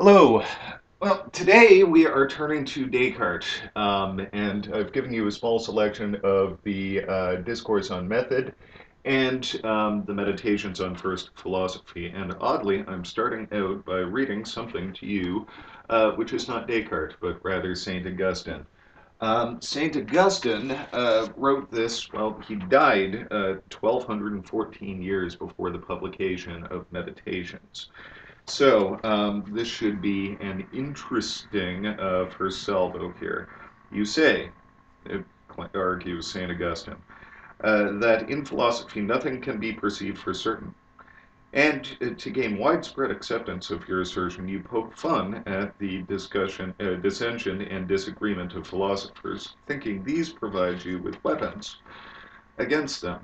Hello. Well, today we are turning to Descartes, um, and I've given you a small selection of the uh, Discourse on Method and um, the Meditations on First Philosophy. And oddly, I'm starting out by reading something to you, uh, which is not Descartes, but rather St. Augustine. Um, St. Augustine uh, wrote this, well, he died 1214 uh, years before the publication of Meditations. So um, this should be an interesting uh, first salvo here. You say, argues St. Augustine, uh, that in philosophy nothing can be perceived for certain. And uh, to gain widespread acceptance of your assertion, you poke fun at the discussion, uh, dissension and disagreement of philosophers, thinking these provide you with weapons against them.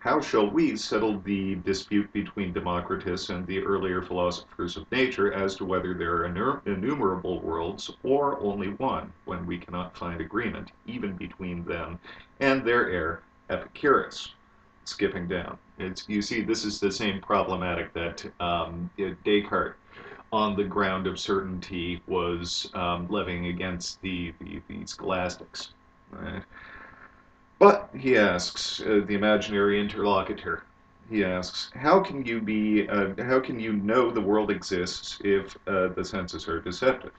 How shall we settle the dispute between Democritus and the earlier philosophers of nature as to whether there are innumerable worlds or only one, when we cannot find agreement even between them and their heir Epicurus? Skipping down. It's, you see, this is the same problematic that um, Descartes, on the ground of certainty, was um, levying against the, the, the scholastics. Right? But, he asks, uh, the imaginary interlocutor, he asks, how can you be, uh, how can you know the world exists if uh, the senses are deceptive?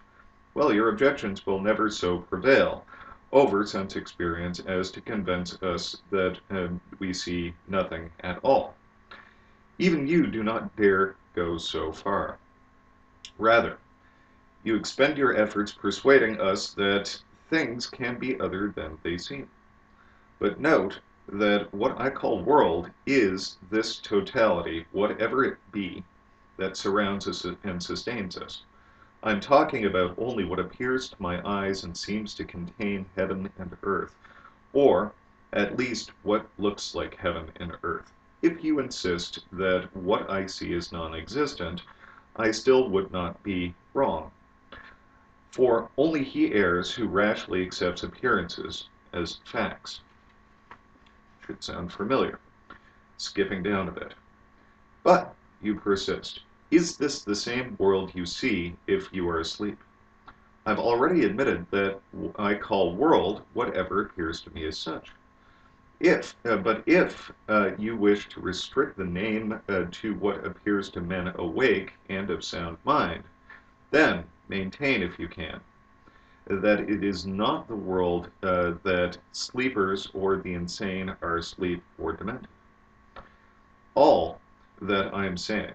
Well, your objections will never so prevail over sense experience as to convince us that um, we see nothing at all. Even you do not dare go so far. Rather, you expend your efforts persuading us that things can be other than they seem. But note that what I call world is this totality, whatever it be, that surrounds us and sustains us. I'm talking about only what appears to my eyes and seems to contain heaven and earth, or at least what looks like heaven and earth. If you insist that what I see is non-existent, I still would not be wrong. For only he errs who rashly accepts appearances as facts should sound familiar. Skipping down a bit. But you persist. Is this the same world you see if you are asleep? I've already admitted that I call world whatever appears to me as such. If, uh, but if uh, you wish to restrict the name uh, to what appears to men awake and of sound mind, then maintain, if you can, that it is not the world uh, that sleepers or the insane are asleep or demented. All that I am saying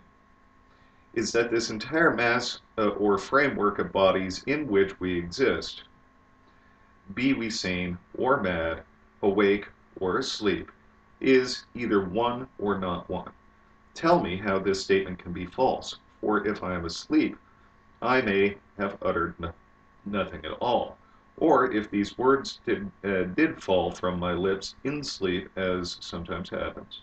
is that this entire mass uh, or framework of bodies in which we exist, be we sane or mad, awake or asleep, is either one or not one. Tell me how this statement can be false, for if I am asleep, I may have uttered nothing nothing at all. Or if these words did, uh, did fall from my lips in sleep, as sometimes happens,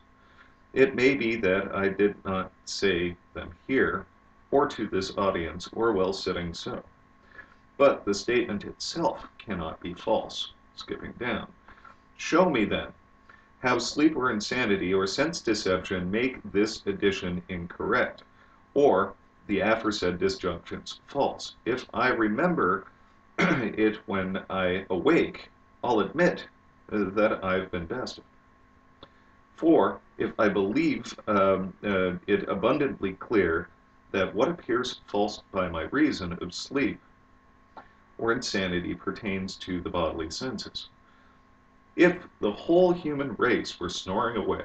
it may be that I did not say them here, or to this audience, or while sitting so. But the statement itself cannot be false. Skipping down. Show me then how sleep or insanity or sense deception make this addition incorrect, or the aforesaid disjunctions false. If I remember it when I awake, I'll admit that I've been bested. For if I believe um, uh, it abundantly clear that what appears false by my reason of sleep or insanity pertains to the bodily senses. If the whole human race were snoring away,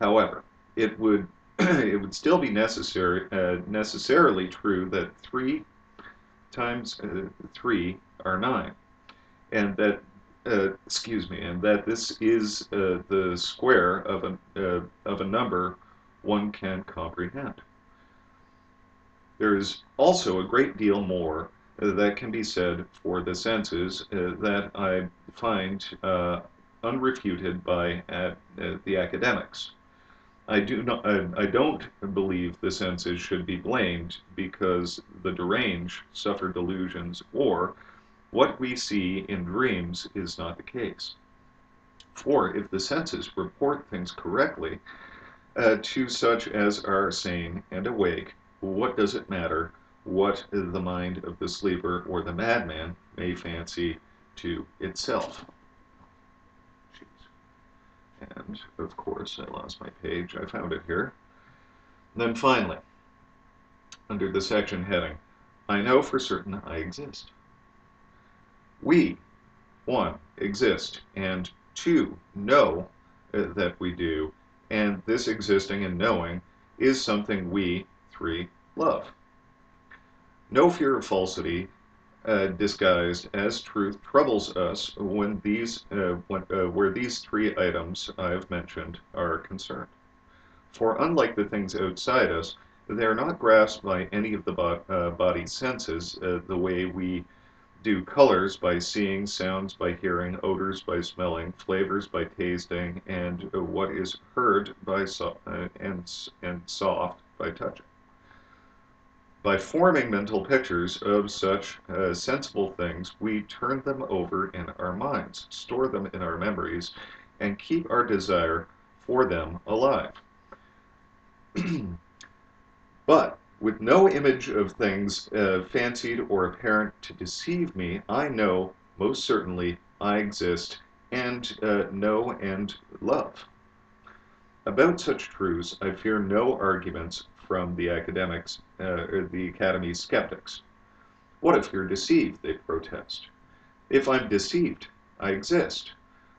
however, it would it would still be necessary uh, necessarily true that three times uh, 3 are 9. And that, uh, excuse me, and that this is uh, the square of a, uh, of a number one can comprehend. There is also a great deal more that can be said for the senses uh, that I find uh, unrefuted by the academics. I do not. I, I, don't believe the senses should be blamed because the deranged suffer delusions, or what we see in dreams is not the case. For if the senses report things correctly uh, to such as are sane and awake, what does it matter what the mind of the sleeper or the madman may fancy to itself. And of course, I lost my page. I found it here. And then finally, under the section heading, I know for certain I exist. We, one, exist, and two, know uh, that we do, and this existing and knowing is something we, three, love. No fear of falsity uh, disguised as truth troubles us when these, uh, when, uh, where these three items I've mentioned are concerned. For unlike the things outside us, they are not grasped by any of the bo uh, body's senses uh, the way we do colors by seeing, sounds by hearing, odors by smelling, flavors by tasting, and uh, what is heard by so and, and soft by touching by forming mental pictures of such uh, sensible things, we turn them over in our minds, store them in our memories, and keep our desire for them alive. but with no image of things uh, fancied or apparent to deceive me, I know most certainly I exist and uh, know and love. About such truths, I fear no arguments from the academics, uh, or the academy's skeptics. What if you're deceived, they protest. If I'm deceived, I exist.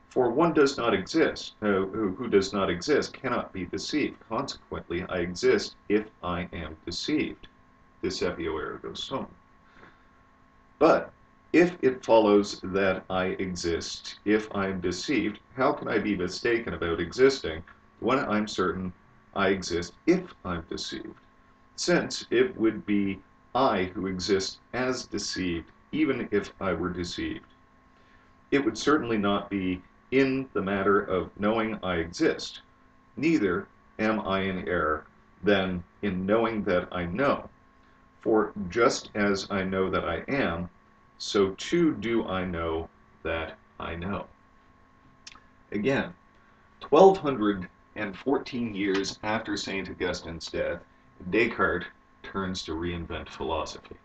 For one does not exist, uh, who, does not exist cannot be deceived. Consequently, I exist if I am deceived. Deceptio ergo sum. But if it follows that I exist, if I am deceived, how can I be mistaken about existing when I'm certain I exist if I'm deceived, since it would be I who exist as deceived, even if I were deceived. It would certainly not be in the matter of knowing I exist. Neither am I in error than in knowing that I know. For just as I know that I am, so too do I know that I know. Again, 1200 and 14 years after St. Augustine's death, Descartes turns to reinvent philosophy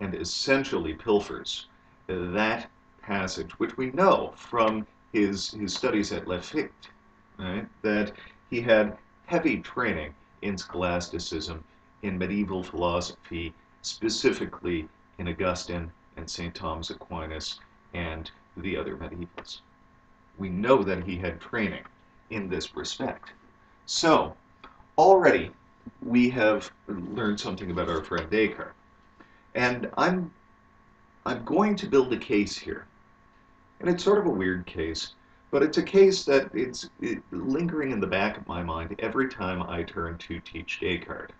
and essentially pilfers that passage, which we know from his, his studies at La Flèche, right, that he had heavy training in scholasticism, in medieval philosophy, specifically in Augustine and St. Thomas Aquinas and the other medievals. We know that he had training in this respect. So, already we have learned something about our friend Descartes. And I'm, I'm going to build a case here. And it's sort of a weird case, but it's a case that it's it, lingering in the back of my mind every time I turn to teach Descartes.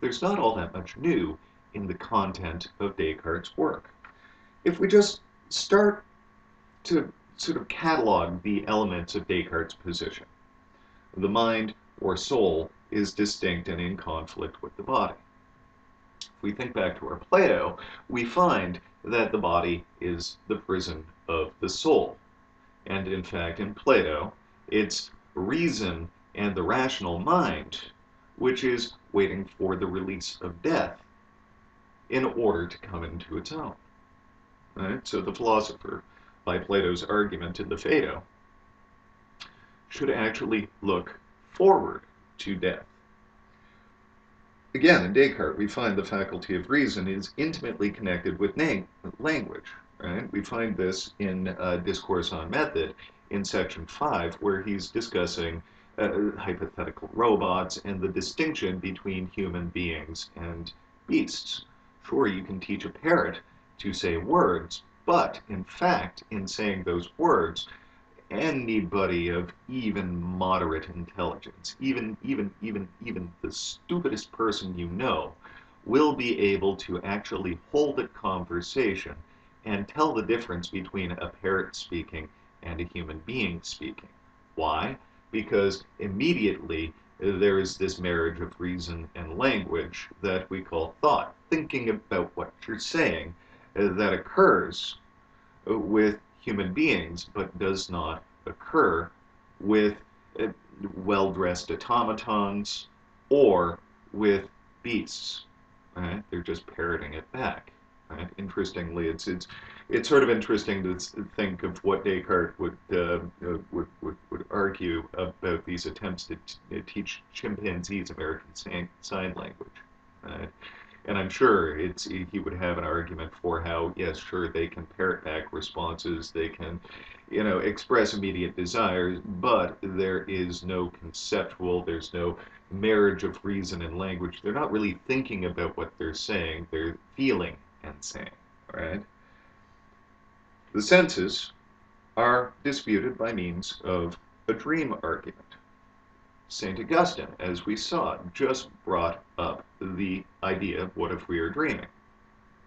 There's not all that much new in the content of Descartes' work. If we just start to sort of catalog the elements of Descartes' position. The mind, or soul, is distinct and in conflict with the body. If we think back to our Plato, we find that the body is the prison of the soul. And in fact, in Plato, it's reason and the rational mind which is waiting for the release of death in order to come into its own. Right? So the philosopher by Plato's argument in the Phaedo, should actually look forward to death. Again, in Descartes, we find the faculty of reason is intimately connected with language. Right? We find this in uh, Discourse on Method in section 5, where he's discussing uh, hypothetical robots and the distinction between human beings and beasts. Sure, you can teach a parrot to say words, but in fact, in saying those words, anybody of even moderate intelligence, even even even even the stupidest person you know, will be able to actually hold a conversation and tell the difference between a parrot speaking and a human being speaking. Why? Because immediately there is this marriage of reason and language that we call thought, thinking about what you're saying, that occurs with human beings, but does not occur with uh, well-dressed automatons or with beasts. Right? They're just parroting it back. Right? Interestingly, it's it's it's sort of interesting to think of what Descartes would uh, would, would would argue about these attempts to teach chimpanzees American Sign Language. Right? And I'm sure it's he would have an argument for how yes, sure they can parrot back responses, they can, you know, express immediate desires, but there is no conceptual, there's no marriage of reason and language. They're not really thinking about what they're saying; they're feeling and saying. Right? The senses are disputed by means of a dream argument. St. Augustine, as we saw, just brought up the idea of what if we are dreaming?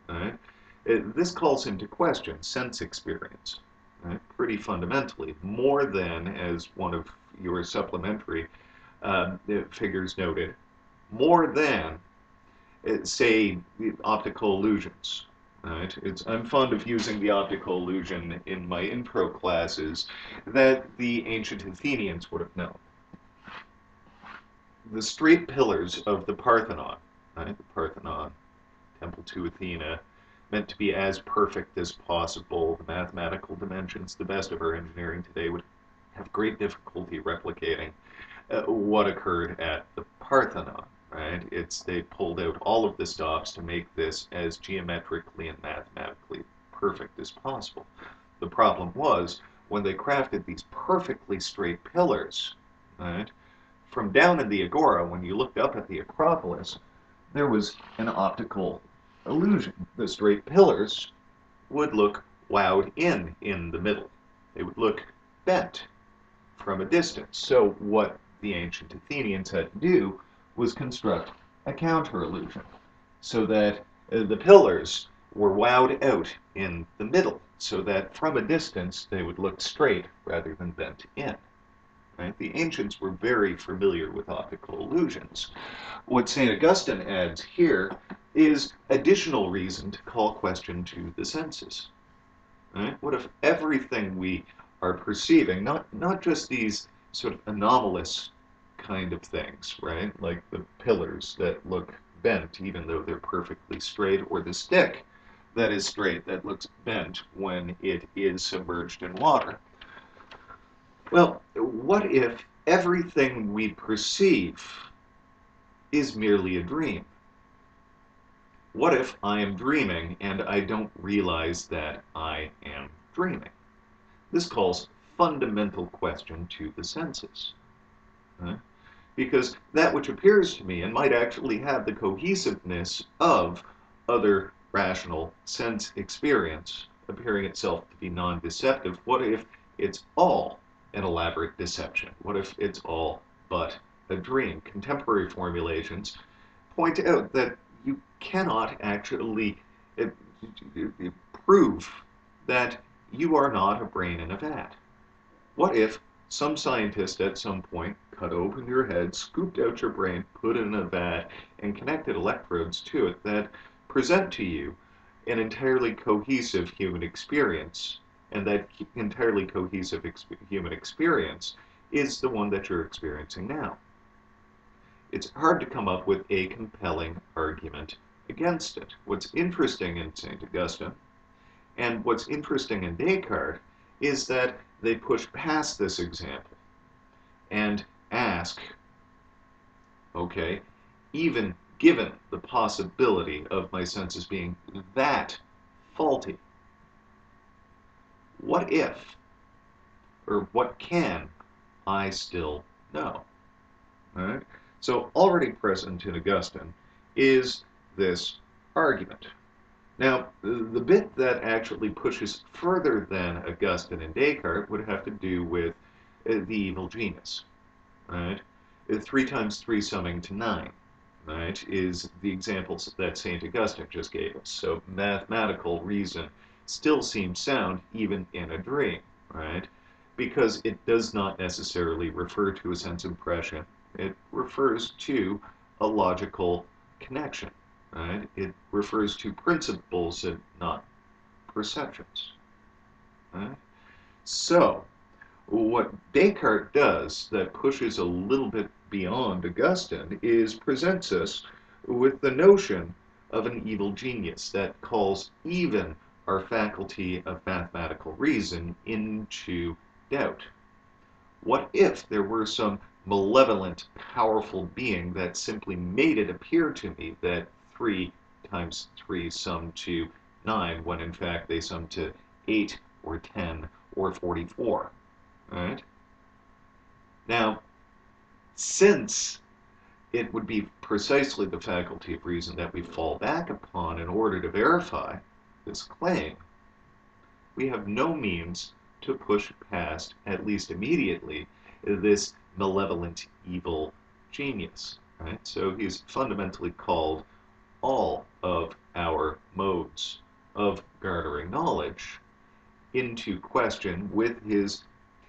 Right? This calls into question sense experience, right? pretty fundamentally, more than, as one of your supplementary uh, figures noted, more than, uh, say, optical illusions. Right? It's, I'm fond of using the optical illusion in my intro classes that the ancient Athenians would have known the straight pillars of the Parthenon, right? The Parthenon, temple to Athena, meant to be as perfect as possible. The mathematical dimensions, the best of our engineering today would have great difficulty replicating uh, what occurred at the Parthenon, right? It's they pulled out all of the stops to make this as geometrically and mathematically perfect as possible. The problem was when they crafted these perfectly straight pillars, right? From down in the Agora, when you looked up at the Acropolis, there was an optical illusion. The straight pillars would look wowed in in the middle. They would look bent from a distance. So what the ancient Athenians had to do was construct a counter illusion so that uh, the pillars were wowed out in the middle so that from a distance they would look straight rather than bent in. Right? The ancients were very familiar with optical illusions. What St. Augustine adds here is additional reason to call question to the senses. Right? What if everything we are perceiving, not, not just these sort of anomalous kind of things, right? Like the pillars that look bent even though they're perfectly straight, or the stick that is straight that looks bent when it is submerged in water. Well, what if everything we perceive is merely a dream? What if I am dreaming and I don't realize that I am dreaming? This calls fundamental question to the senses. Right? Because that which appears to me and might actually have the cohesiveness of other rational sense experience appearing itself to be non-deceptive, what if it's all an elaborate deception? What if it's all but a dream? Contemporary formulations point out that you cannot actually prove that you are not a brain in a vat. What if some scientist at some point cut open your head, scooped out your brain, put it in a vat, and connected electrodes to it that present to you an entirely cohesive human experience and that entirely cohesive exp human experience is the one that you're experiencing now. It's hard to come up with a compelling argument against it. What's interesting in St. Augustine and what's interesting in Descartes is that they push past this example and ask, okay, even given the possibility of my senses being that faulty, what if, or what can I still know? All right? So already present in Augustine is this argument. Now, the bit that actually pushes further than Augustine and Descartes would have to do with uh, the evil genius, right? Uh, three times three summing to nine, right, is the examples that St. Augustine just gave us. So mathematical reason still seems sound even in a dream, right? Because it does not necessarily refer to a sense impression. It refers to a logical connection, right? It refers to principles and not perceptions, right? So, what Descartes does that pushes a little bit beyond Augustine is presents us with the notion of an evil genius that calls even our faculty of mathematical reason into doubt? What if there were some malevolent, powerful being that simply made it appear to me that 3 times 3 sum to 9 when in fact they sum to 8 or 10 or 44? Right? Now, since it would be precisely the faculty of reason that we fall back upon in order to verify this claim, we have no means to push past, at least immediately, this malevolent evil genius. Right? So he's fundamentally called all of our modes of garnering knowledge into question with his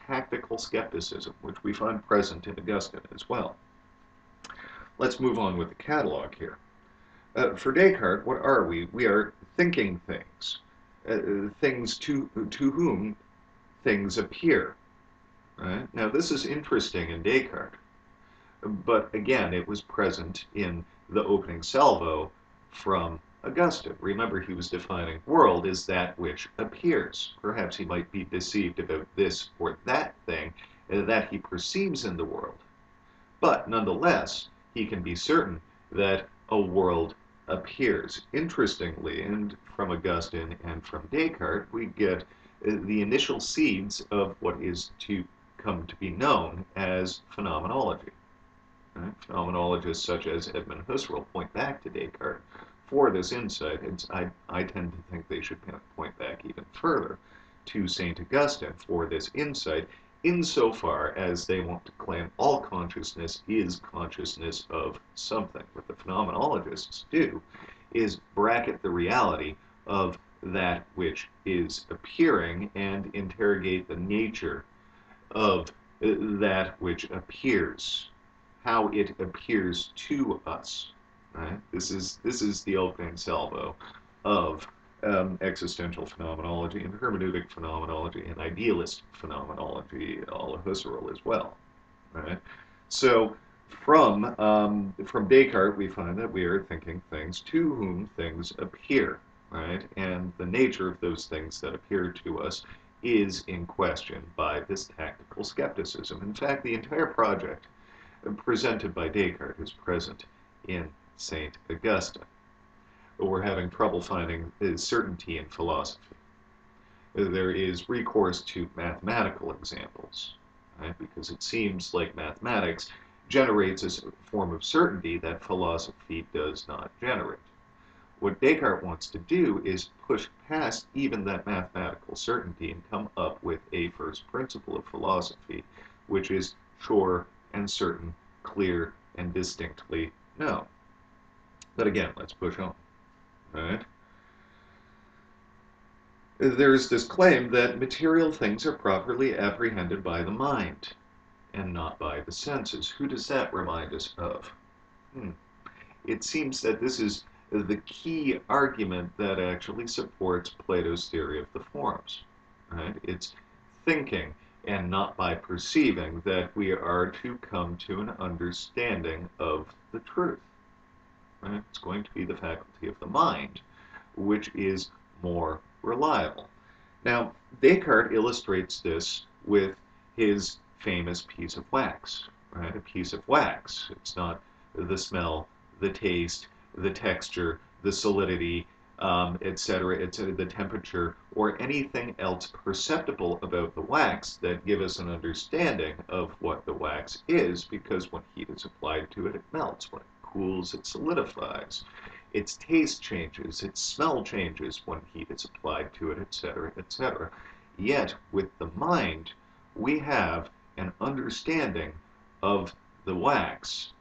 tactical skepticism, which we find present in Augustine as well. Let's move on with the catalog here. Uh, for Descartes, what are we? We are thinking things, uh, things to, to whom things appear. Right? Now, this is interesting in Descartes, but again, it was present in the opening salvo from Augustine. Remember, he was defining world as that which appears. Perhaps he might be deceived about this or that thing that he perceives in the world. But nonetheless, he can be certain that a world appears. Interestingly, and from Augustine and from Descartes, we get uh, the initial seeds of what is to come to be known as phenomenology. Right? Phenomenologists such as Edmund Husserl point back to Descartes for this insight. It's, I, I tend to think they should point back even further to St. Augustine for this insight insofar as they want to claim all consciousness is consciousness of something. What the phenomenologists do is bracket the reality of that which is appearing and interrogate the nature of uh, that which appears, how it appears to us. Right? This is this is the opening salvo of um, existential phenomenology and hermeneutic phenomenology and idealist phenomenology, all of Husserl as well. Right? So from um, from Descartes, we find that we are thinking things to whom things appear, right? And the nature of those things that appear to us is in question by this tactical skepticism. In fact, the entire project presented by Descartes is present in St. Augustine but we're having trouble finding certainty in philosophy. There is recourse to mathematical examples, right? because it seems like mathematics generates a form of certainty that philosophy does not generate. What Descartes wants to do is push past even that mathematical certainty and come up with a first principle of philosophy, which is sure and certain, clear and distinctly known. But again, let's push on. Right? There's this claim that material things are properly apprehended by the mind and not by the senses. Who does that remind us of? Hmm. It seems that this is the key argument that actually supports Plato's theory of the forms. Right? It's thinking and not by perceiving that we are to come to an understanding of the truth. It's going to be the faculty of the mind, which is more reliable. Now, Descartes illustrates this with his famous piece of wax, right? A piece of wax. It's not the smell, the taste, the texture, the solidity, um, etc., etc., the temperature, or anything else perceptible about the wax that give us an understanding of what the wax is, because when heat is applied to it, it melts. When it cools, it solidifies. Its taste changes, its smell changes when heat is applied to it, etc., etc. Yet, with the mind, we have an understanding of the wax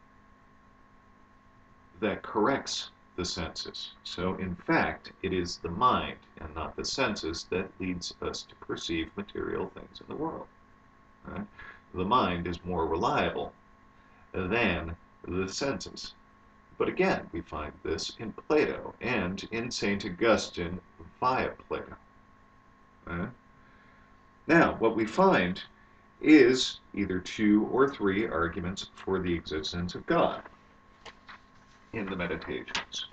that corrects the senses. So, in fact, it is the mind and not the senses that leads us to perceive material things in the world. Right? The mind is more reliable than the senses. But again, we find this in Plato and in St. Augustine via Plato. Uh, now, what we find is either two or three arguments for the existence of God in the Meditations.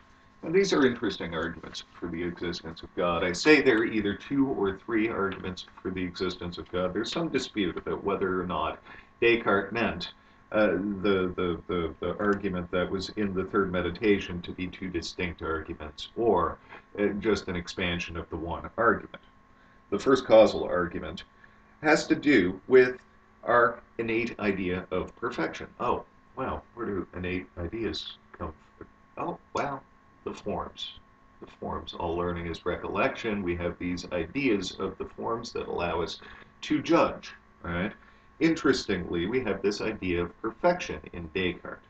And these are interesting arguments for the existence of God. I say there are either two or three arguments for the existence of God. There's some dispute about whether or not Descartes meant uh, the, the, the, the, argument that was in the third meditation to be two distinct arguments, or uh, just an expansion of the one argument. The first causal argument has to do with our innate idea of perfection. Oh, wow, where do innate ideas come from? Oh, wow, the forms. The forms. All learning is recollection. We have these ideas of the forms that allow us to judge, right? Interestingly, we have this idea of perfection in Descartes,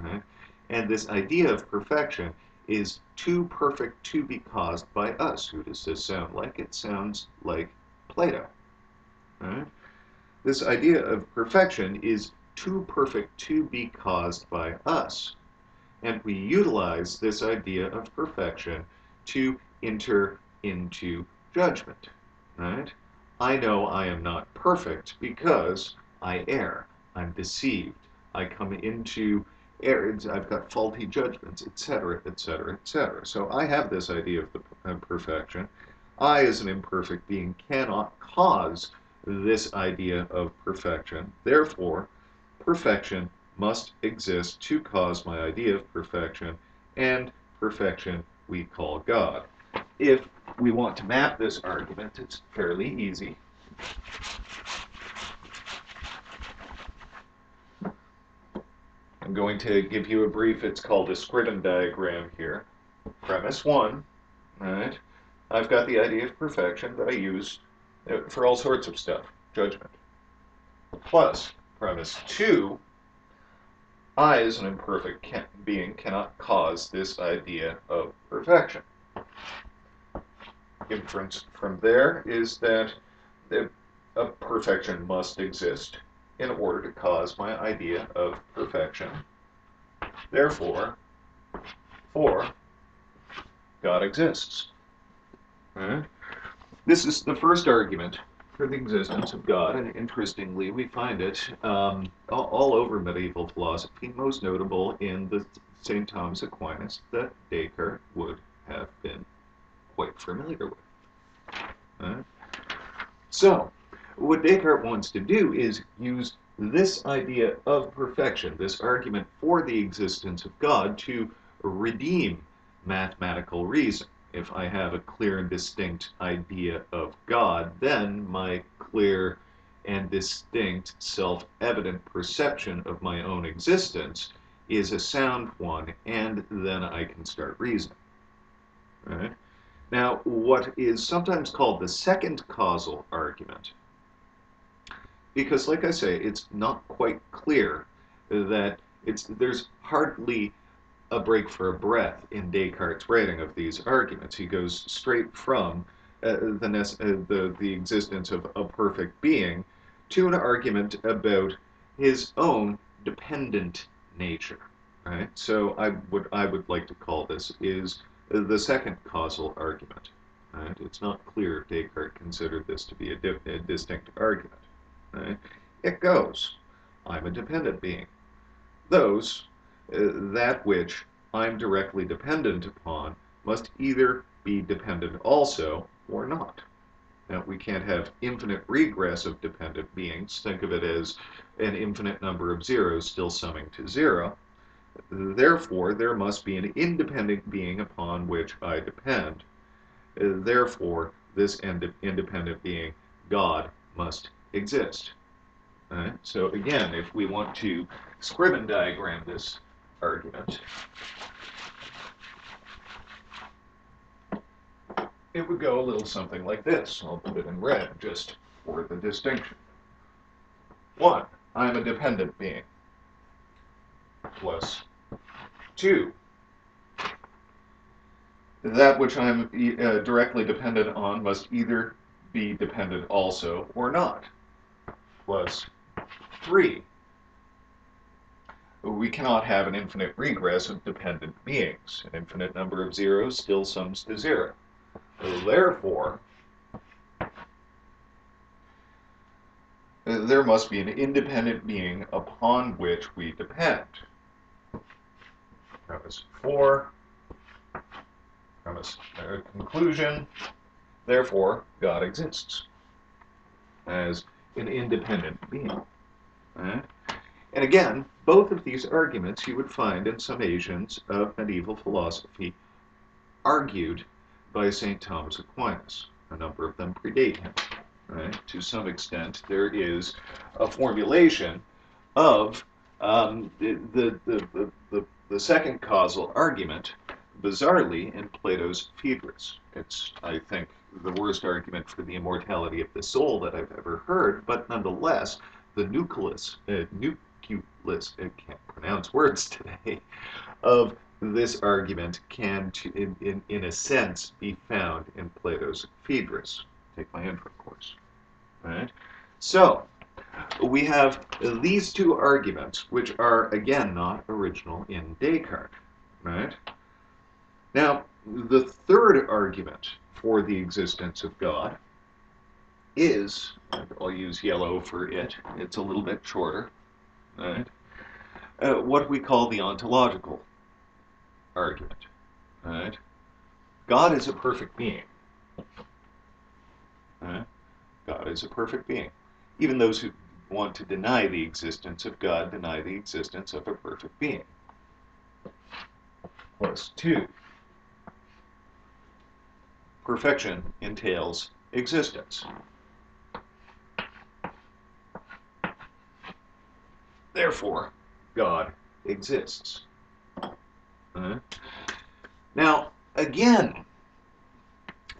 right? And this idea of perfection is too perfect to be caused by us. Who does this sound like? It sounds like Plato, right? This idea of perfection is too perfect to be caused by us. And we utilize this idea of perfection to enter into judgment, right? I know I am not perfect because I err, I'm deceived, I come into errors, I've got faulty judgments, etc., etc., etc. So I have this idea of the uh, perfection. I, as an imperfect being, cannot cause this idea of perfection. Therefore, perfection must exist to cause my idea of perfection, and perfection we call God. If we want to map this argument, it's fairly easy. I'm going to give you a brief, it's called a Scriven diagram here. Premise one, right? I've got the idea of perfection that I use uh, for all sorts of stuff, judgment. Plus, premise two, I, as an imperfect being, cannot cause this idea of perfection. Inference from there is that a perfection must exist in order to cause my idea of perfection. Therefore, for God exists. Right? This is the first argument for the existence of God, and interestingly, we find it um, all, all, over medieval philosophy, most notable in the St. Thomas Aquinas that Descartes would have been quite familiar with. Right? So, what Descartes wants to do is use this idea of perfection, this argument for the existence of God, to redeem mathematical reason. If I have a clear and distinct idea of God, then my clear and distinct self-evident perception of my own existence is a sound one, and then I can start reasoning. Right? Now, what is sometimes called the second causal argument, because like I say, it's not quite clear that it's there's hardly a break for a breath in Descartes' writing of these arguments. He goes straight from uh, the, uh, the, the existence of a perfect being to an argument about his own dependent nature. Right? So I would I would like to call this is the second causal argument. Right? It's not clear if Descartes considered this to be a, a distinct argument. Right? It goes. I'm a dependent being. Those uh, that which I'm directly dependent upon must either be dependent also or not. Now, we can't have infinite regress of dependent beings. Think of it as an infinite number of zeros still summing to zero. Therefore, there must be an independent being upon which I depend. Therefore, this ind independent being, God, must exist. So again, if we want to Scriven diagram this argument, it would go a little something like this. I'll put it in red just for the distinction. One, I'm a dependent being. Plus two, that which I'm uh, directly dependent on must either be dependent also or not. Plus 3. We cannot have an infinite regress of dependent beings. An infinite number of zeros still sums to 0. Therefore, there must be an independent being upon which we depend. Was 4. Premise, uh, conclusion, therefore, God exists as an independent being. Right? And again, both of these arguments you would find in some summations of medieval philosophy argued by St. Thomas Aquinas. A number of them predate him. Right? To some extent, there is a formulation of um, the, the, the, the, second causal argument, bizarrely, in Plato's Phaedrus. It's, I think, the worst argument for the immortality of the soul that I've ever heard, but nonetheless, the nucleus, uh, nucleus, I can't pronounce words today, of this argument can, in, in, in a sense, be found in Plato's Phaedrus. Take my intro course. Right? So, we have these two arguments, which are, again, not original in Descartes. Right? Now, the third argument for the existence of God is, I'll use yellow for it, it's a little bit shorter, right? Uh, what we call the ontological argument. Right? God is a perfect being. Right? God is a perfect being. Even those who want to deny the existence of God deny the existence of a perfect being. Plus two. Perfection entails existence. Therefore, God exists. Uh, now, again,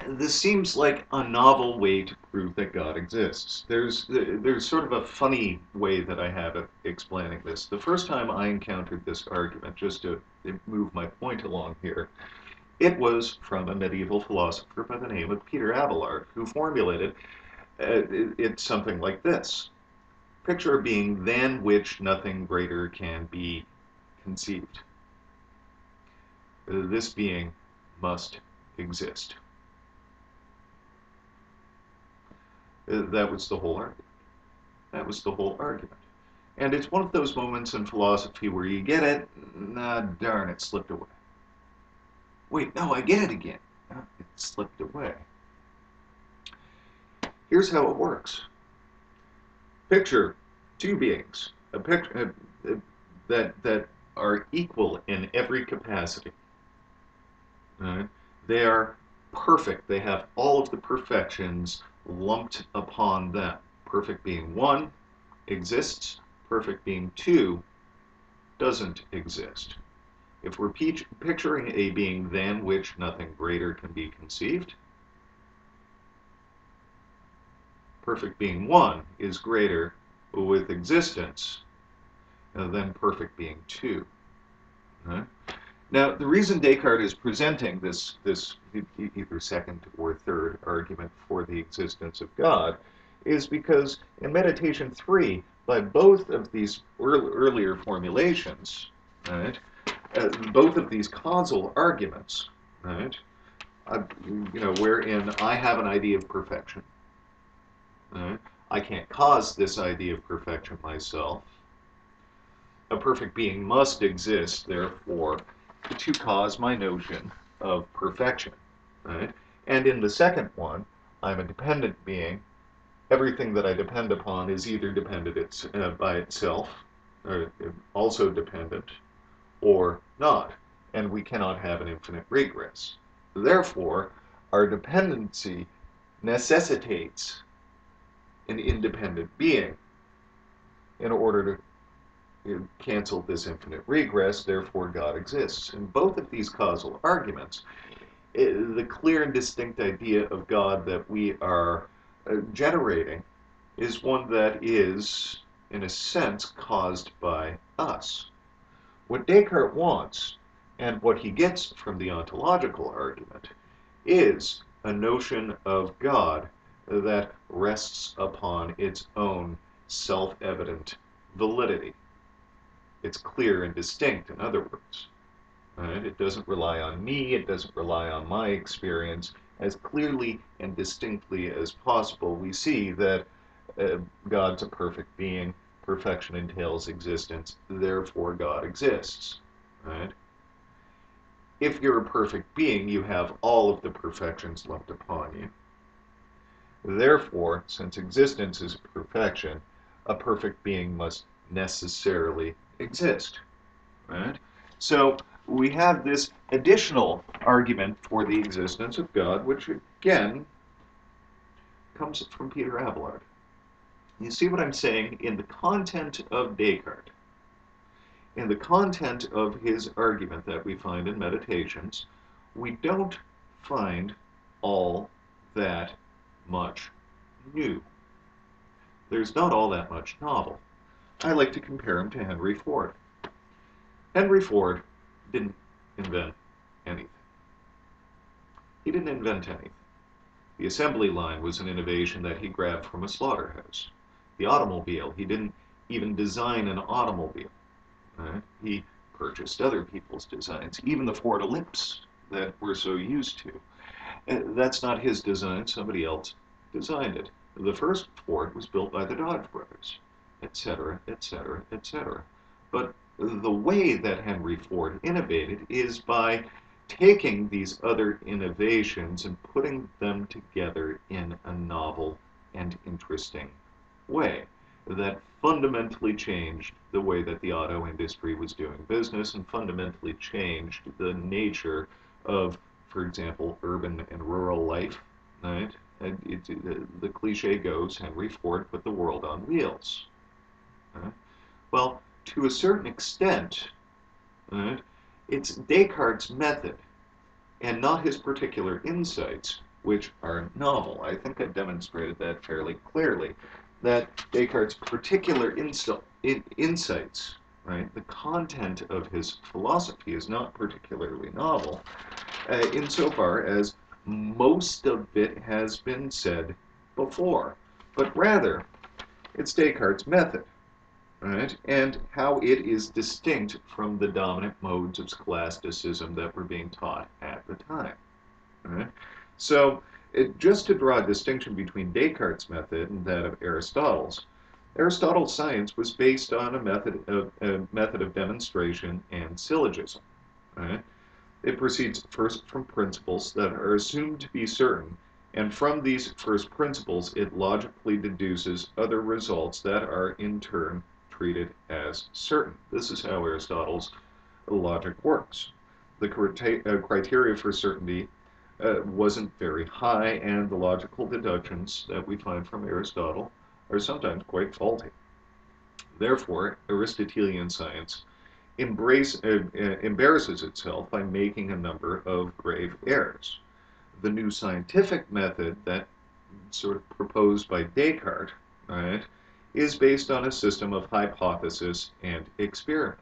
this seems like a novel way to prove that God exists. There's there's sort of a funny way that I have of explaining this. The first time I encountered this argument, just to move my point along here, it was from a medieval philosopher by the name of Peter Abelard, who formulated uh, it, it something like this. Picture a being than which nothing greater can be conceived. This being must exist. That was the whole argument. That was the whole argument. And it's one of those moments in philosophy where you get it, nah, darn, it slipped away. Wait, no, I get it again. It slipped away. Here's how it works. Picture two beings, a picture uh, that that are equal in every capacity. Right? They are perfect. They have all of the perfections lumped upon them. Perfect being one exists. Perfect being two doesn't exist. If we're picturing a being than which nothing greater can be conceived, perfect being 1 is greater with existence uh, than perfect being 2. Right? Now, the reason Descartes is presenting this, this either second or third argument for the existence of God is because in Meditation 3, by both of these earlier formulations, right, uh, both of these causal arguments, right, uh, you know, wherein I have an idea of perfection, right, I can't cause this idea of perfection myself. A perfect being must exist, therefore, to cause my notion of perfection, right? And in the second one, I'm a dependent being. Everything that I depend upon is either dependent it's, uh, by itself, or also dependent, or not, and we cannot have an infinite regress. Therefore, our dependency necessitates an independent being in order to cancel this infinite regress, therefore God exists. In both of these causal arguments, the clear and distinct idea of God that we are uh, generating is one that is, in a sense, caused by us. What Descartes wants, and what he gets from the ontological argument, is a notion of God that rests upon its own self-evident validity. It's clear and distinct, in other words. Right? It doesn't rely on me, it doesn't rely on my experience. As clearly and distinctly as possible, we see that uh, God's a perfect being, perfection entails existence, therefore God exists. Right? if you're a perfect being, you have all of the perfections lumped upon you. Therefore, since existence is perfection, a perfect being must necessarily exist. Right? So we have this additional argument for the existence of God, which again comes from Peter Abelard. You see what I'm saying? In the content of Descartes, in the content of his argument that we find in Meditations, we don't find all that much new. There's not all that much novel. I like to compare him to Henry Ford. Henry Ford didn't invent anything. He didn't invent anything. The assembly line was an innovation that he grabbed from a slaughterhouse. The automobile, he didn't even design an automobile. Right? He purchased other people's designs, even the Ford Ellipse that we're so used to. That's not his design, somebody else designed it. The first Ford was built by the Dodge brothers, etc., etc., etc. But the way that Henry Ford innovated is by taking these other innovations and putting them together in a novel and interesting way that fundamentally changed the way that the auto industry was doing business and fundamentally changed the nature of, for example, urban and rural life. Right? It, it, the cliche goes, Henry Ford put the world on wheels. Right? Well, to a certain extent, right, it's Descartes' method and not his particular insights which are novel. I think I demonstrated that fairly clearly that Descartes' particular in insights, right, the content of his philosophy is not particularly novel, uh, insofar as most of it has been said before, but rather it's Descartes' method, right, and how it is distinct from the dominant modes of scholasticism that were being taught at the time. Right? So it, just to draw a distinction between Descartes' method and that of Aristotle's, Aristotle's science was based on a method of, a method of demonstration and syllogism. Right? It proceeds first from principles that are assumed to be certain, and from these first principles it logically deduces other results that are in turn treated as certain. This is how Aristotle's logic works. The uh, criteria for certainty uh, wasn't very high, and the logical deductions that we find from Aristotle are sometimes quite faulty. Therefore, Aristotelian science embrace, uh, uh, embarrasses itself by making a number of grave errors. The new scientific method that sort of proposed by Descartes, right, is based on a system of hypothesis and experiment.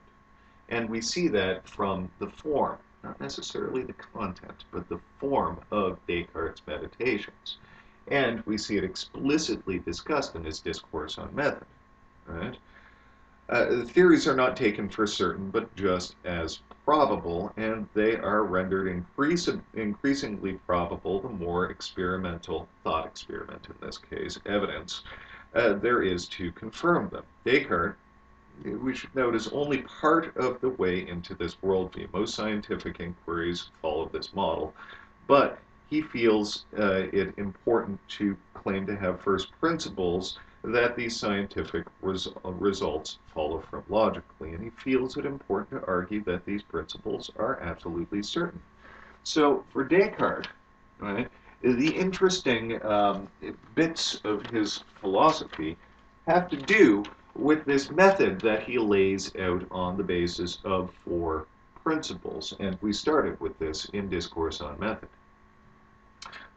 And we see that from the form not necessarily the content, but the form of Descartes' meditations. And we see it explicitly discussed in his discourse on method. Right? Uh, the theories are not taken for certain, but just as probable, and they are rendered increase, increasingly probable the more experimental, thought experiment in this case, evidence uh, there is to confirm them. Descartes we should note, is only part of the way into this worldview. Most scientific inquiries follow this model, but he feels uh, it important to claim to have first principles that these scientific res results follow from logically, and he feels it important to argue that these principles are absolutely certain. So for Descartes, right, the interesting um, bits of his philosophy have to do with this method that he lays out on the basis of four principles. And we started with this in Discourse on Method.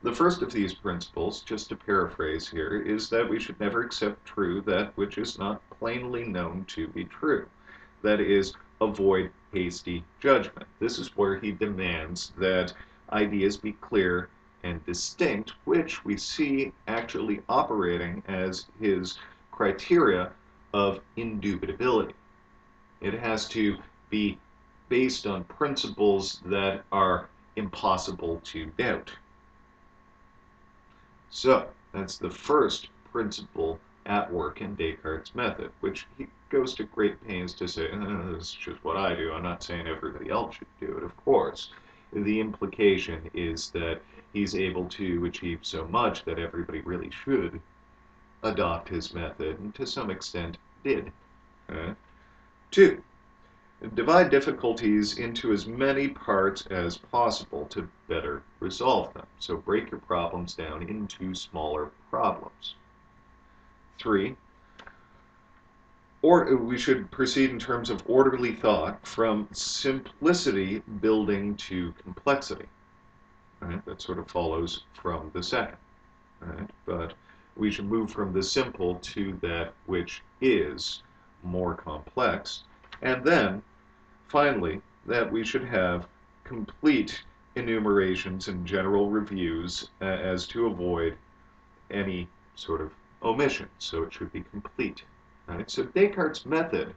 The first of these principles, just to paraphrase here, is that we should never accept true that which is not plainly known to be true. That is, avoid hasty judgment. This is where he demands that ideas be clear and distinct, which we see actually operating as his criteria of indubitability. It has to be based on principles that are impossible to doubt. So, that's the first principle at work in Descartes' method, which he goes to great pains to say, oh, this is just what I do. I'm not saying everybody else should do it, of course. the implication is that he's able to achieve so much that everybody really should adopt his method, and to some extent did. Uh, two, divide difficulties into as many parts as possible to better resolve them. So break your problems down into smaller problems. Three, or we should proceed in terms of orderly thought from simplicity building to complexity. Right? That sort of follows from the second. Right? But we should move from the simple to that which is more complex. And then, finally, that we should have complete enumerations and general reviews uh, as to avoid any sort of omission. So it should be complete. Right? So Descartes' method,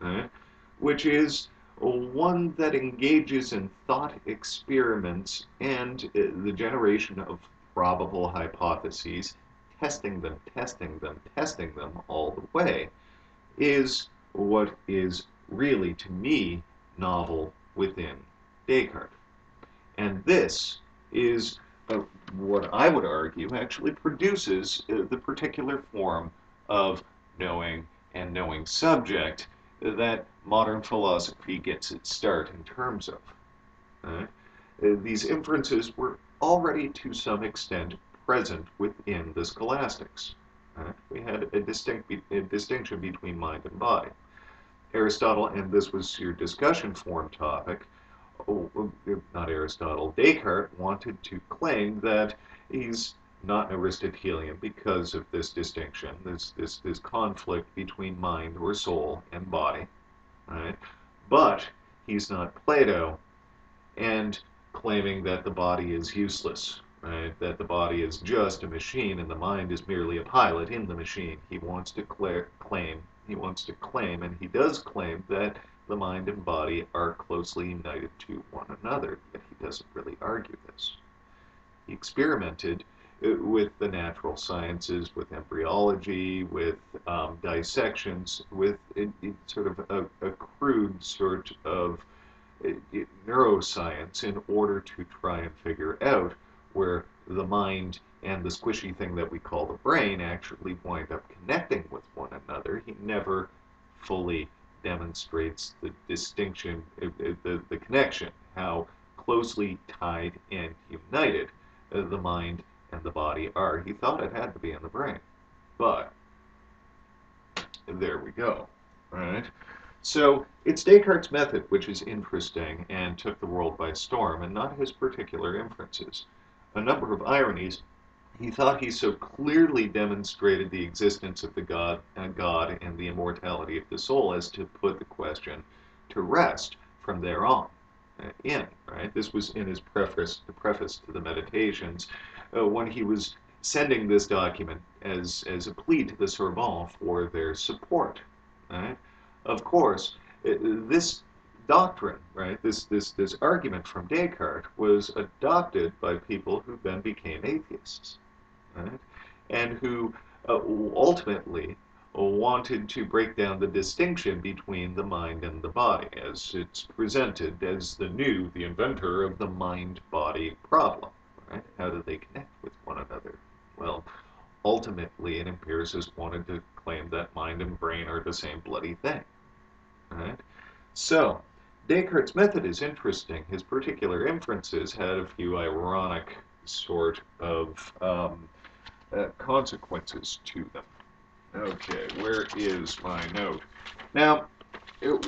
right, which is one that engages in thought experiments and uh, the generation of probable hypotheses, testing them, testing them, testing them all the way, is what is really, to me, novel within Descartes. And this is uh, what I would argue actually produces uh, the particular form of knowing and knowing subject that modern philosophy gets its start in terms of. Uh, these inferences were already to some extent present within the scholastics. We had a, distinct a distinction between mind and body. Aristotle, and this was your discussion forum topic, oh, not Aristotle, Descartes wanted to claim that he's not an Aristotelian because of this distinction, this, this, this conflict between mind or soul and body, right? But he's not Plato and claiming that the body is useless, right? That the body is just a machine and the mind is merely a pilot in the machine. He wants to claim, he wants to claim, and he does claim that the mind and body are closely united to one another, yet he doesn't really argue this. He experimented with the natural sciences, with embryology, with um, dissections, with it, it sort of a, a, crude sort of it, neuroscience in order to try and figure out where the mind and the squishy thing that we call the brain actually wind up connecting with one another. He never fully demonstrates the distinction, uh, uh, the, the connection, how closely tied and united uh, the mind and the body are. He thought it had to be in the brain. But there we go, right? So it's Descartes' method which is interesting and took the world by storm, and not his particular inferences. A number of ironies. He thought he so clearly demonstrated the existence of the God, uh, God and the immortality of the soul as to put the question to rest from there on. Uh, in right, this was in his preface, the preface to the Meditations, uh, when he was sending this document as, as a plea to the Sorbonne for their support. Right? Of course, this doctrine, right, this, this, this argument from Descartes was adopted by people who then became atheists, right? and who uh, ultimately wanted to break down the distinction between the mind and the body, as it's presented as the new, the inventor of the mind-body problem. Right? How do they connect with one another? Well, ultimately, an empiricist wanted to claim that mind and brain are the same bloody thing. Right? So, Descartes' method is interesting. His particular inferences had a few ironic sort of um, uh, consequences to them. Okay, where is my note? Now,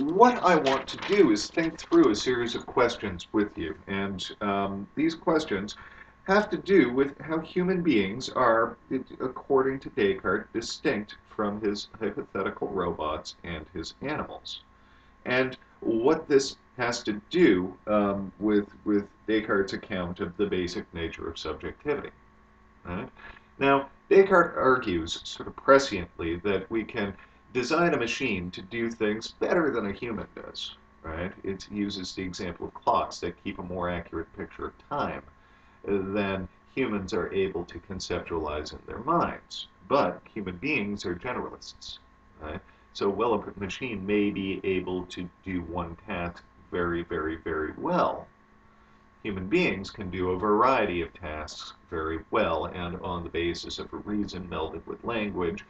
what I want to do is think through a series of questions with you. And um, these questions have to do with how human beings are, according to Descartes, distinct from his hypothetical robots and his animals. And what this has to do um, with, with Descartes' account of the basic nature of subjectivity. Right? Now, Descartes argues sort of presciently that we can design a machine to do things better than a human does. Right? It uses the example of clocks that keep a more accurate picture of time than humans are able to conceptualize in their minds. But human beings are generalists. Right? So, well, a machine may be able to do one task very, very, very well. human beings can do a variety of tasks very well, and on the basis of a reason melded with language,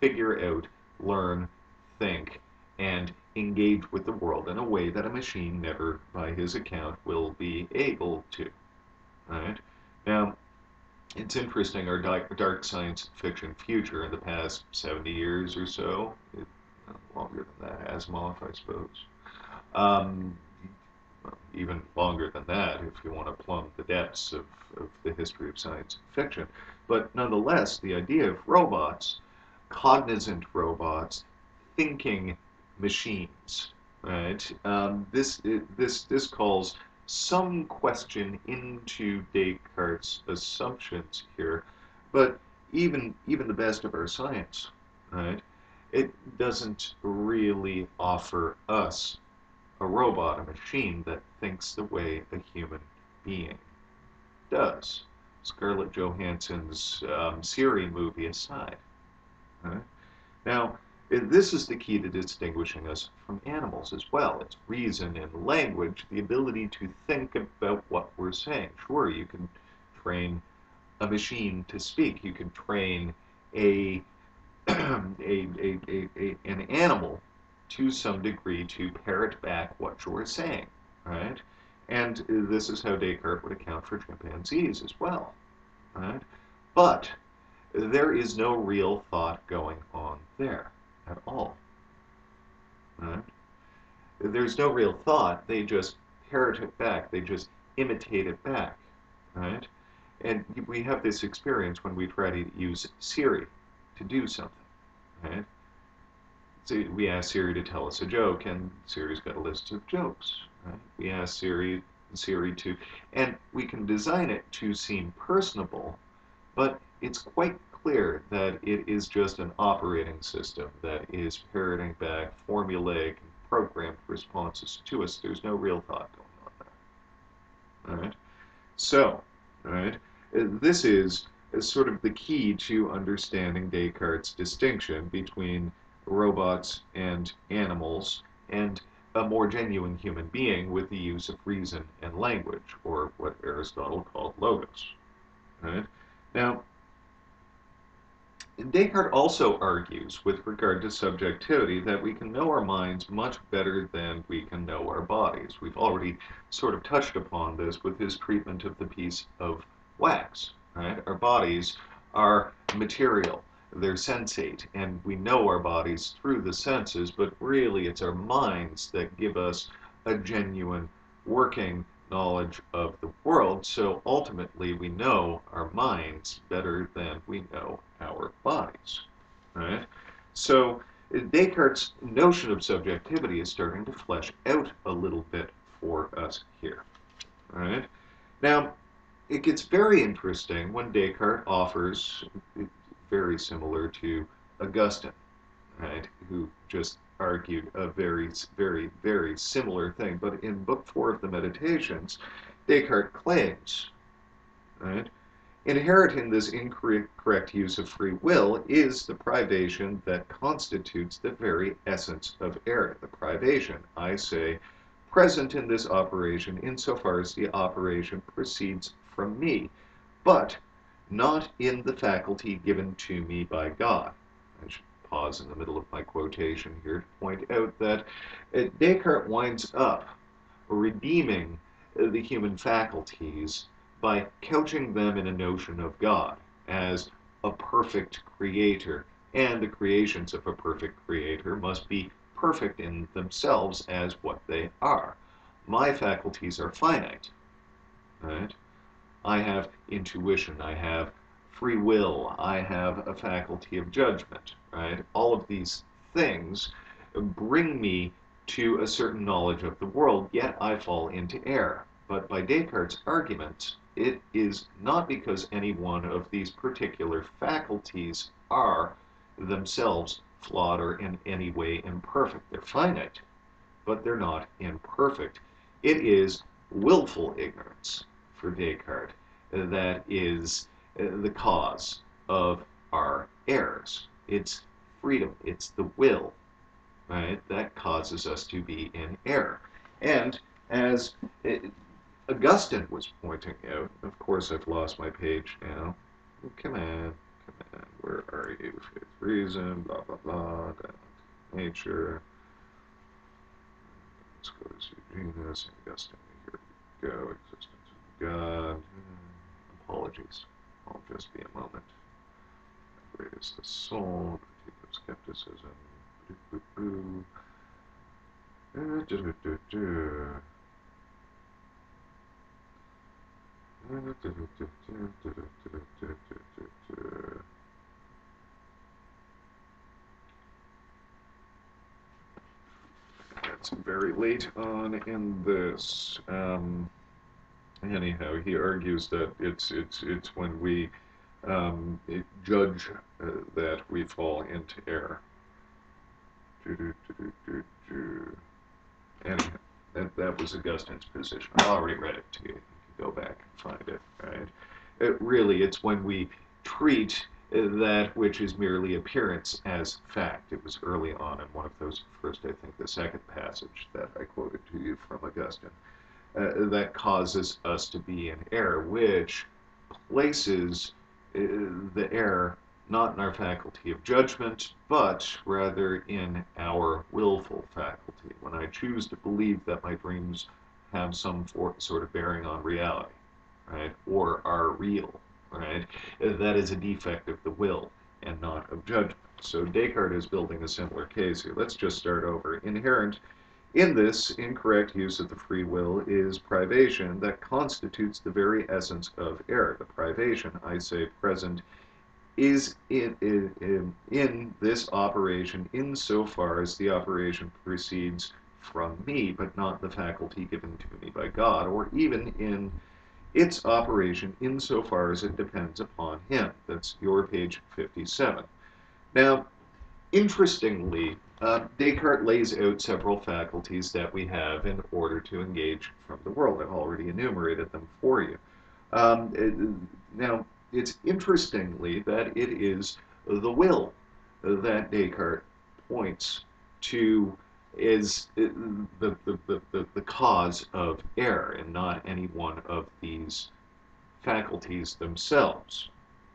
figure out, learn, think, and engage with the world in a way that a machine never, by his account, will be able to. Right? Now, it's interesting, our dark science fiction future in the past 70 years or so, longer than that, Asimov, I suppose, um, even longer than that if you want to plumb the depths of, of the history of science fiction. But nonetheless, the idea of robots, cognizant robots, thinking machines, right? Um, this, this, this calls some question into Descartes' assumptions here, but even even the best of our science, right? It doesn't really offer us a robot, a machine that thinks the way a human being does. Scarlett Johansson's um, Siri movie aside. Right? Now, this is the key to distinguishing us from animals as well. It's reason and language, the ability to think about what we're saying. Sure, you can train a machine to speak. You can train a, a, a, a, an animal to some degree to parrot back what you're saying, right? And this is how Descartes would account for chimpanzees as well, right? But there is no real thought going on there at all. Right? There's no real thought. They just parrot it back. They just imitate it back. Right? And we have this experience when we try to use Siri to do something. Right? So we ask Siri to tell us a joke, and Siri's got a list of jokes. Right? We ask Siri Siri to, and we can design it to seem personable, but it's quite clear that it is just an operating system that is parroting back formulaic and programmed responses to us. There's no real thought going on there. All right. So, all right, uh, this is, is sort of the key to understanding Descartes' distinction between robots and animals and a more genuine human being with the use of reason and language, or what Aristotle called logos. Right? Now, Descartes also argues, with regard to subjectivity, that we can know our minds much better than we can know our bodies. We've already sort of touched upon this with his treatment of the piece of wax. Right? Our bodies are material, they're sensate, and we know our bodies through the senses, but really it's our minds that give us a genuine working knowledge of the world, so ultimately we know our minds better than we know our bodies. Right? So Descartes' notion of subjectivity is starting to flesh out a little bit for us here. Right? Now, it gets very interesting when Descartes offers, very similar to Augustine, right, who just argued a very, very, very similar thing. But in Book 4 of the Meditations, Descartes claims, right, inheriting this incorrect use of free will is the privation that constitutes the very essence of error. The privation, I say, present in this operation insofar as the operation proceeds from me, but not in the faculty given to me by God. Pause in the middle of my quotation here to point out that uh, Descartes winds up redeeming the human faculties by couching them in a notion of God as a perfect creator, and the creations of a perfect creator must be perfect in themselves as what they are. My faculties are finite, right? I have intuition, I have free will, I have a faculty of judgment, right? All of these things bring me to a certain knowledge of the world, yet I fall into error. But by Descartes' argument, it is not because any one of these particular faculties are themselves flawed or in any way imperfect. They're finite, but they're not imperfect. It is willful ignorance for Descartes that is the cause of our errors. It's freedom, it's the will, right, that causes us to be in error. And as it, Augustine was pointing out, of course I've lost my page now. Come on, come on, where are you? Fifth reason, blah blah blah, nature. Let's go to genus, Augustine, here we go, existence of God. Hmm, apologies, I'll just be a moment. Is the of skepticism. Boo, boo, boo. Uh, do, do, do, That's very late on in this. Um, anyhow, he argues that it's it's it's when we um, judge uh, that we fall into error. Anyhow, that, that was Augustine's position. I already read it to you You can go back and find it, right? It really, it's when we treat that which is merely appearance as fact. It was early on in one of those, first, I think, the second passage that I quoted to you from Augustine, uh, that causes us to be in error, which places uh, the error not in our faculty of judgment, but rather in our willful faculty. When I choose to believe that my dreams have some for, sort of bearing on reality, right? Or are real, right? That is a defect of the will and not of judgment. So Descartes is building a similar case here. Let's just start over. Inherent in this incorrect use of the free will is privation that constitutes the very essence of error. The privation, I say present, is in, in, in this operation insofar as the operation proceeds from me, but not the faculty given to me by God, or even in its operation insofar as it depends upon Him. That's your page 57. Now, interestingly, uh, Descartes lays out several faculties that we have in order to engage from the world. I've already enumerated them for you. Um, it, now, it's interestingly that it is the will that Descartes points to is the, the, the, the, the cause of error and not any one of these faculties themselves.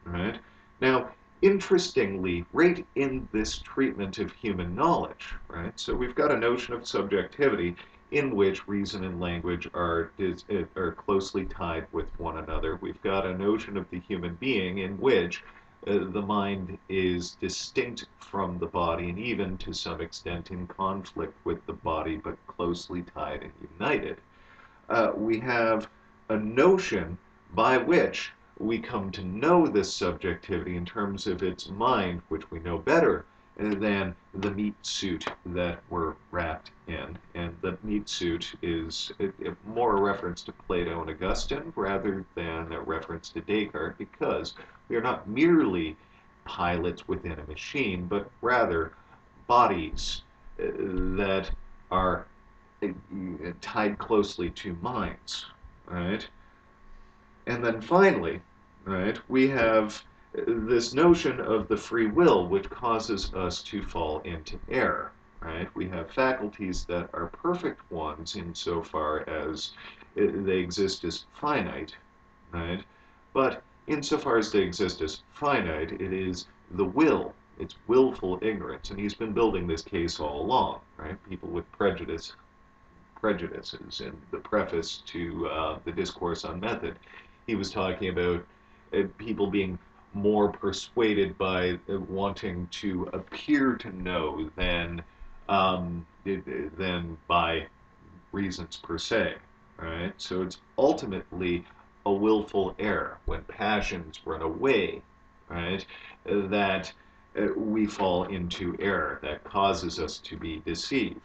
Right? Now, interestingly, right in this treatment of human knowledge, right? So we've got a notion of subjectivity in which reason and language are, is, are closely tied with one another. We've got a notion of the human being in which uh, the mind is distinct from the body and even to some extent in conflict with the body, but closely tied and united. Uh, we have a notion by which we come to know this subjectivity in terms of its mind, which we know better than the meat suit that we're wrapped in. And the meat suit is more a reference to Plato and Augustine rather than a reference to Descartes because we are not merely pilots within a machine, but rather bodies uh, that are uh, tied closely to minds, right? And then finally, right, we have this notion of the free will which causes us to fall into error, right? We have faculties that are perfect ones insofar as they exist as finite, right? But insofar as they exist as finite, it is the will. It's willful ignorance. And he's been building this case all along, right? People with prejudice, prejudices. In the preface to uh, the Discourse on Method, he was talking about people being more persuaded by uh, wanting to appear to know than um, than by reasons per se, right? So it's ultimately a willful error, when passions run away, right, that uh, we fall into error, that causes us to be deceived,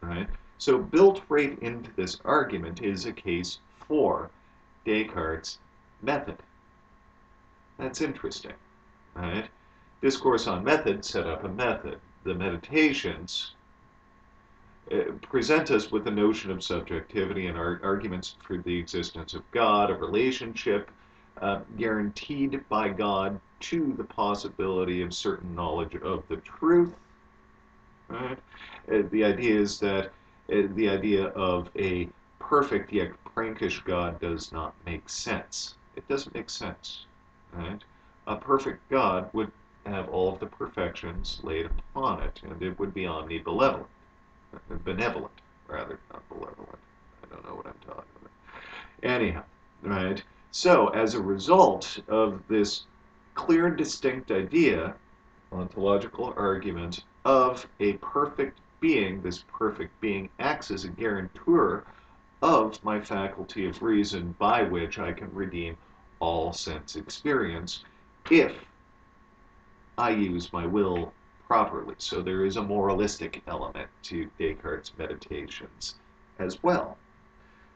right? So built right into this argument is a case for Descartes' method. That's interesting, right? Discourse on Method set up a method. The meditations uh, present us with the notion of subjectivity and our arguments for the existence of God, a relationship uh, guaranteed by God to the possibility of certain knowledge of the truth. Right? Uh, the idea is that uh, the idea of a perfect yet prankish God does not make sense. It doesn't make sense, right? A perfect God would have all of the perfections laid upon it, and it would be omnibenevolent, benevolent rather, not malevolent. I don't know what I'm talking about. Anyhow, right? So, as a result of this clear distinct idea, ontological argument, of a perfect being, this perfect being acts as a guarantor of my faculty of reason by which I can redeem all sense experience if I use my will properly. So there is a moralistic element to Descartes' meditations as well.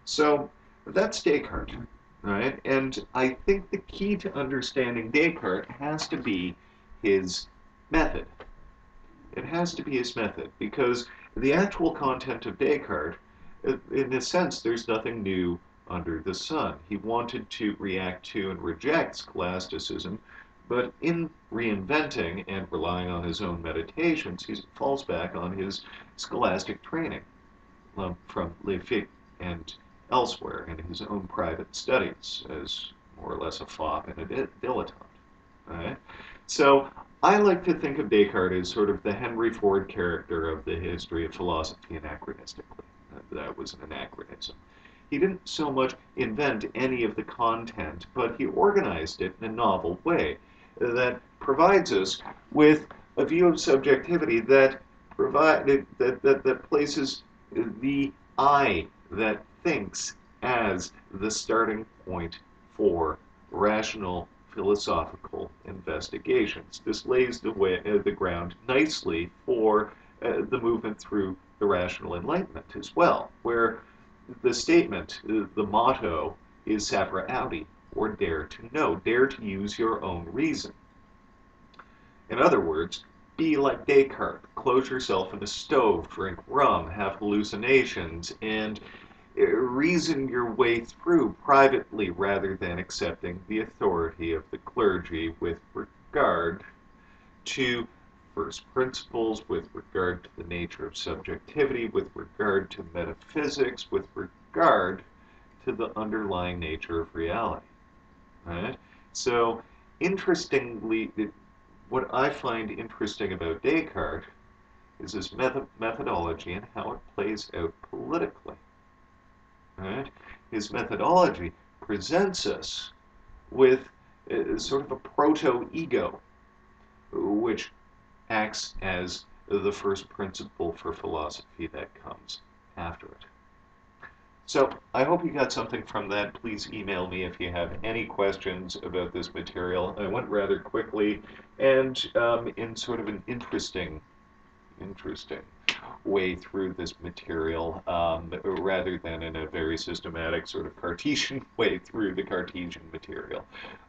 So that's Descartes, right? And I think the key to understanding Descartes has to be his method. It has to be his method because the actual content of Descartes, in a sense, there's nothing new under the sun. He wanted to react to and reject scholasticism, but in reinventing and relying on his own meditations, he falls back on his scholastic training um, from La Flèche and elsewhere in his own private studies as more or less a fop and a dilettante. Right? So I like to think of Descartes as sort of the Henry Ford character of the history of philosophy anachronistically. That was an anachronism. He didn't so much invent any of the content, but he organized it in a novel way that provides us with a view of subjectivity that provide that, that, that places the I that thinks as the starting point for rational philosophical investigations. This lays the, way, uh, the ground nicely for uh, the movement through the rational enlightenment as well, where the statement, uh, the motto, is sapere aude, or dare to know, dare to use your own reason. In other words, be like Descartes, close yourself in a stove, drink rum, have hallucinations, and uh, reason your way through privately rather than accepting the authority of the clergy with regard to first principles, with regard to the nature of subjectivity, with regard to metaphysics, with regard to the underlying nature of reality. Right? So, interestingly, what I find interesting about Descartes is his method methodology and how it plays out politically. Right? His methodology presents us with a, sort of a proto-ego, which acts as the first principle for philosophy that comes after it. So I hope you got something from that. Please email me if you have any questions about this material. I went rather quickly and um, in sort of an interesting, interesting way through this material um, rather than in a very systematic sort of Cartesian way through the Cartesian material.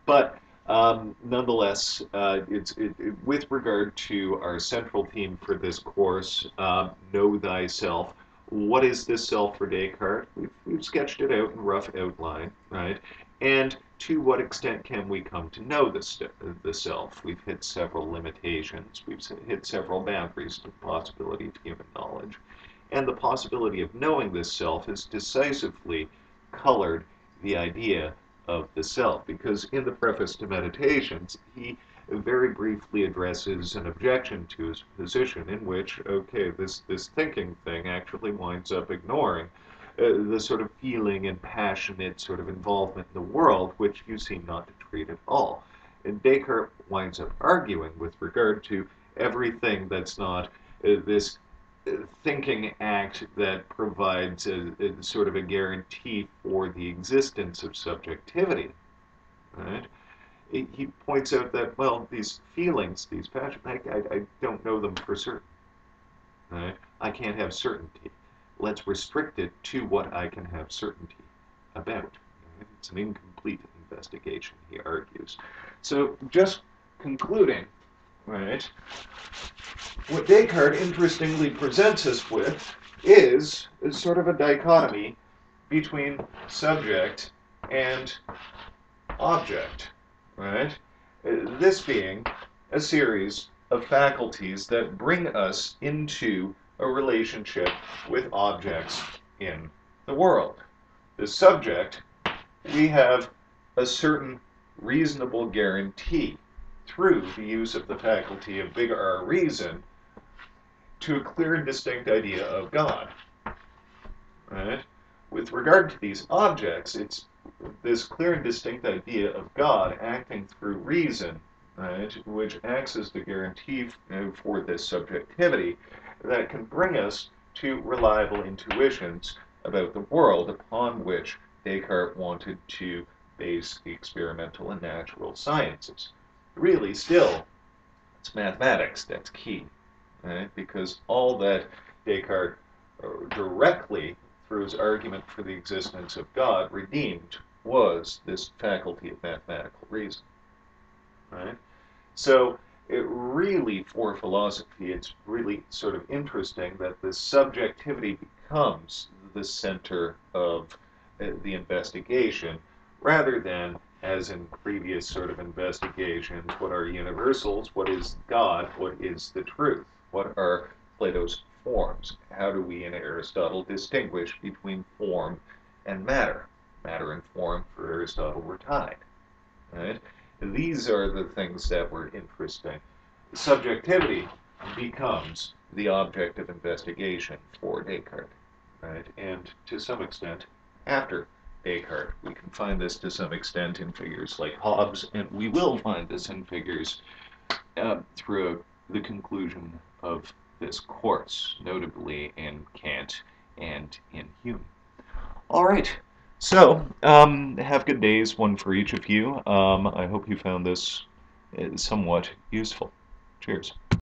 But um, nonetheless, uh, it's it, it, with regard to our central theme for this course, uh, Know Thyself, what is this self for Descartes? We've, we've sketched it out in rough outline, right? And to what extent can we come to know the, the self? We've hit several limitations. We've hit several boundaries to the possibility of human knowledge. And the possibility of knowing this self has decisively colored the idea of the self. Because in the preface to Meditations, he very briefly addresses an objection to his position in which, okay, this, this thinking thing actually winds up ignoring uh, the sort of feeling and passionate sort of involvement in the world, which you seem not to treat at all. And Descartes winds up arguing with regard to everything that's not uh, this thinking act that provides a, a, sort of a guarantee for the existence of subjectivity. Right? he points out that, well, these feelings, these passions, I, I, I don't know them for certain. Right? I can't have certainty. Let's restrict it to what I can have certainty about. Right? It's an incomplete investigation, he argues. So, just concluding, right, what Descartes interestingly presents us with is, is sort of a dichotomy between subject and object right? This being a series of faculties that bring us into a relationship with objects in the world, the subject, we have a certain reasonable guarantee through the use of the faculty of big R reason to a clear and distinct idea of God. Right? With regard to these objects, it's this clear and distinct idea of God acting through reason, right, which acts as the guarantee for this subjectivity that can bring us to reliable intuitions about the world upon which Descartes wanted to base the experimental and natural sciences. Really, still, it's mathematics that's key, right? Because all that Descartes uh, directly, through his argument for the existence of God, redeemed was this faculty of mathematical reason, right? So it really, for philosophy, it's really sort of interesting that the subjectivity becomes the center of uh, the investigation rather than as in previous sort of investigations, what are universals, what is God, what is the truth, what are Plato's forms, how do we in Aristotle distinguish between form and matter. Matter and form for Aristotle were tied. Right? These are the things that were interesting. Subjectivity becomes the object of investigation for Descartes, right? And to some extent, after Descartes. We can find this to some extent in figures like Hobbes, and we will find this in figures uh, through the conclusion of this course, notably in Kant and in Hume. All right, so um, have good days, one for each of you. Um, I hope you found this uh, somewhat useful. Cheers.